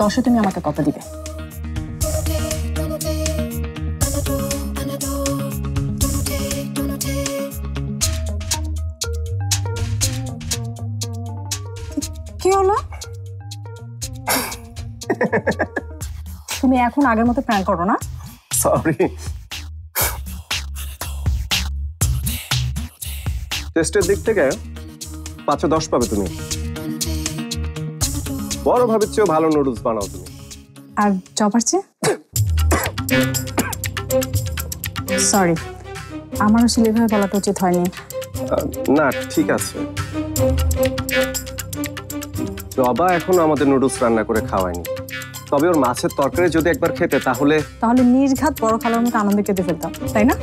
দশে তুমি আমাকে কত দিবে। হলো? তুমি এখন আগের মতো প্র্যাঙ্ক করো না? সরি টেস্টের দিক থেকে পাঁচশো দশ পাবে তুমি। বড় ভাবে চেয়েও ভালো নুডলস বানাও তুমি। আর জবার চেয়ে? সরি আমার আসলে এভাবে বলাটা উচিত হয়নি। না ঠিক আছে। জবা এখনও আমাদের নুডলস রান্না করে খাওয়ায়নি। তবে ওর মাছের তরকারি যদি একবার খেতে তাহলে তাহলে নির্ঘাত বড় খালার মতো আনন্দ কেটে ফেলতাম তাই না?